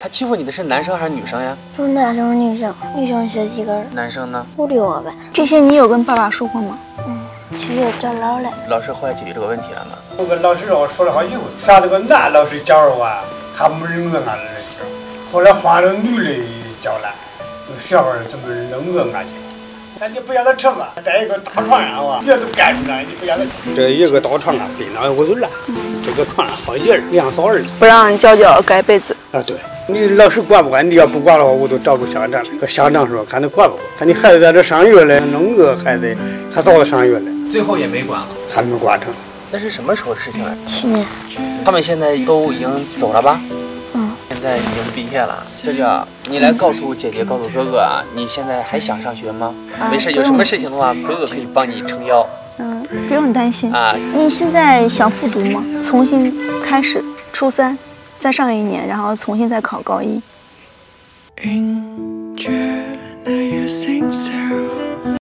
他欺负你的是男生还是女生呀？有男生女生，女生学几个人，男生呢？不理我呗。这些你有跟爸爸说过吗？嗯，去找姥姥。老师后来解决这个问题了吗？我跟老师我说了好几回，像这个男老师教啊，他没人讹俺儿子。后来换了女的教了，小孩怎么能讹俺去？那你不让他吃嘛，带一个大床上哇，别都干出来，你不让他吃。这一个大床啊，冰到屋头烂，这个床上好几人，两嫂儿子。不让娇娇盖被子。啊，对你老师管不管？你要不管的话，我都找住乡长。个乡长说，看你管不管？看你孩子在这上学嘞，弄个孩子，还早上学嘞。最后也没管了，还没管成。那是什么时候的事情啊？去年。他们现在都已经走了吧？嗯。现在已经毕业了。娇娇，你来告诉姐姐，告诉哥哥啊，你现在还想上学吗？没事，有什么事情的话，哥哥可以帮你撑腰。嗯，不用担心啊。你现在想复读吗？重新开始，初三，再上一年，然后重新再考高一。